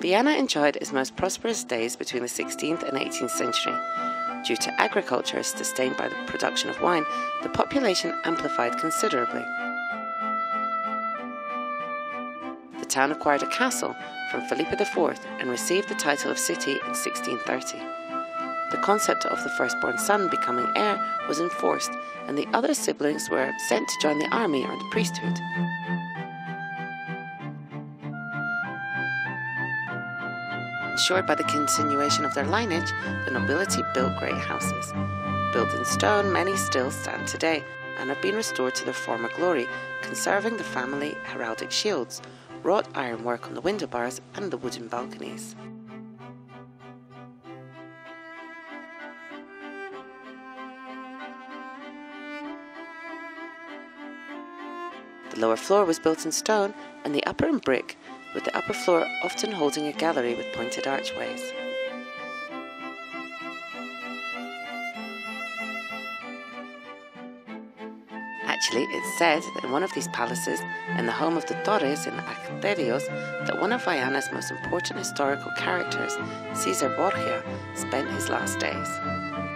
Viana enjoyed its most prosperous days between the 16th and 18th century. Due to agriculture sustained by the production of wine, the population amplified considerably. The town acquired a castle from Felipe IV and received the title of city in 1630. The concept of the firstborn son becoming heir was enforced, and the other siblings were sent to join the army or the priesthood. Ensured by the continuation of their lineage, the nobility built great houses. Built in stone, many still stand today and have been restored to their former glory, conserving the family heraldic shields, wrought ironwork on the window bars and the wooden balconies. The lower floor was built in stone and the upper in brick, with the upper floor often holding a gallery with pointed archways. Actually, it's said that in one of these palaces, in the home of the Torres in Arterios, that one of Viana's most important historical characters, Caesar Borgia, spent his last days.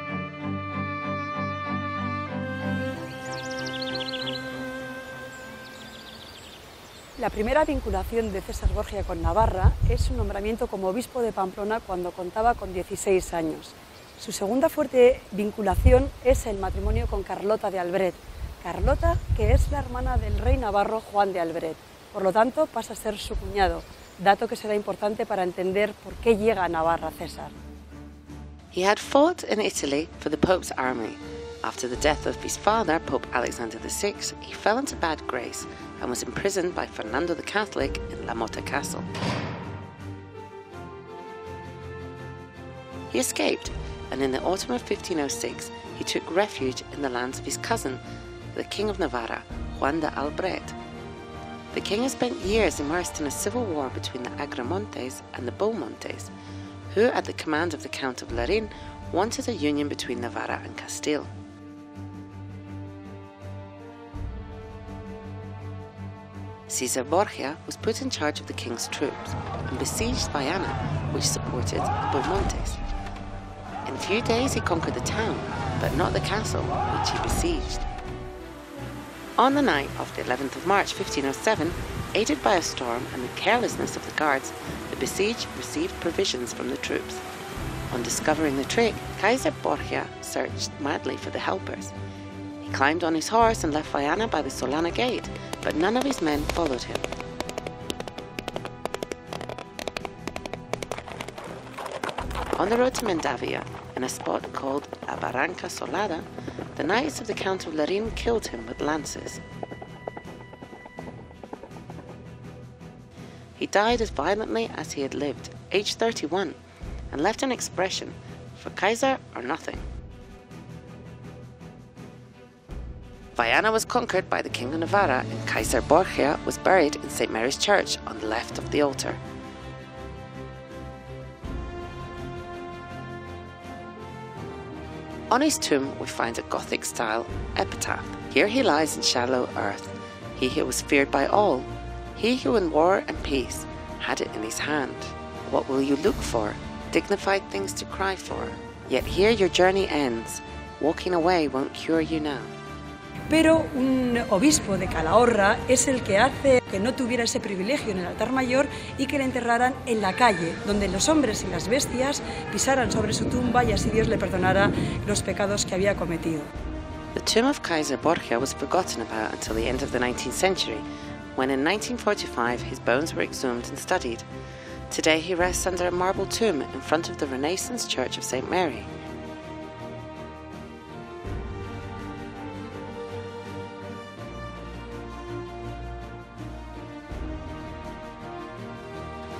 La primera vinculación de César Borgia con Navarra es su nombramiento como obispo de Pamplona cuando contaba con 16 años. Su segunda fuerte vinculación es el matrimonio con Carlota de Albret. Carlota, que es la hermana del rey navarro Juan de Albret. Por lo tanto, pasa a ser su cuñado, dato que será importante para entender por qué llega a Navarra César. He had fought in Italy for the Pope's army. After the death of his father, Pope Alexander VI, he fell into bad grace and was imprisoned by Fernando the Catholic in La Mota Castle. He escaped, and in the autumn of 1506, he took refuge in the lands of his cousin, the King of Navarra, Juan de Albret. The king had spent years immersed in a civil war between the Agramontes and the Beaumontes, who, at the command of the Count of Lerín, wanted a union between Navarra and Castile. Caesar Borgia was put in charge of the king's troops and besieged Viana, which supported the Beaumontes. In a few days he conquered the town, but not the castle, which he besieged. On the night of the 11th of March 1507, aided by a storm and the carelessness of the guards, the besieged received provisions from the troops. On discovering the trick, Kaiser Borgia searched madly for the helpers climbed on his horse and left Viana by the Solana gate, but none of his men followed him. On the road to Mendavia, in a spot called La Barranca Salada, the knights of the Count of Lerín killed him with lances. He died as violently as he had lived, aged 31, and left an expression for Kaiser or nothing. Viana was conquered by the King of Navarra and Kaiser Borgia was buried in St. Mary's Church on the left of the altar. On his tomb we find a Gothic style epitaph. Here he lies in shallow earth, he who was feared by all, he who in war and peace had it in his hand. What will you look for? Dignified things to cry for. Yet here your journey ends. Walking away won't cure you now. Pero un obispo de Calahorra es el que hace que no tuviera ese privilegio en el altar mayor y que le enterraran en la calle, donde los hombres y las bestias pisaran sobre su tumba y así Dios le perdonara los pecados que había cometido. The tomb of Kaiser Borgia was forgotten about until the end of the 19th century, when in 1945 his bones were exhumed and studied. Today he rests under a marble tomb in front of the Renaissance Church of St. Mary.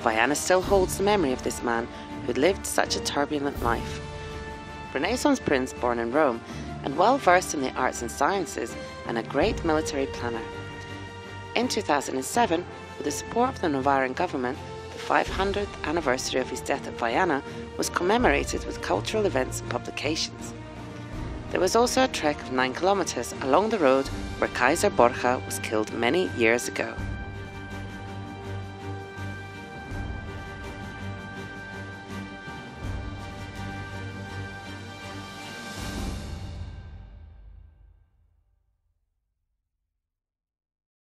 Viana still holds the memory of this man who lived such a turbulent life. Renaissance prince born in Rome and well versed in the arts and sciences and a great military planner. In 2007, with the support of the Navarran government, the 500th anniversary of his death at Viana was commemorated with cultural events and publications. There was also a trek of 9 kilometres along the road where Kaiser Borja was killed many years ago.